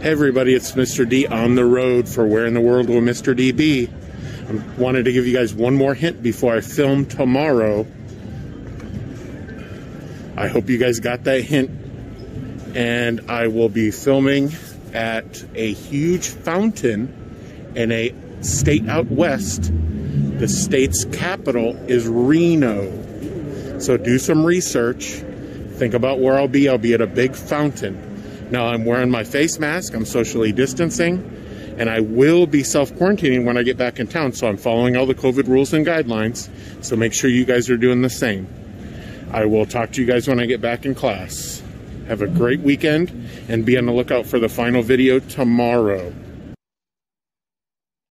Hey everybody, it's Mr. D on the road for Where in the World Will Mr. D Be? I wanted to give you guys one more hint before I film tomorrow. I hope you guys got that hint. And I will be filming at a huge fountain in a state out west. The state's capital is Reno. So do some research. Think about where I'll be. I'll be at a big fountain. Now I'm wearing my face mask, I'm socially distancing, and I will be self quarantining when I get back in town. So I'm following all the COVID rules and guidelines. So make sure you guys are doing the same. I will talk to you guys when I get back in class. Have a great weekend and be on the lookout for the final video tomorrow.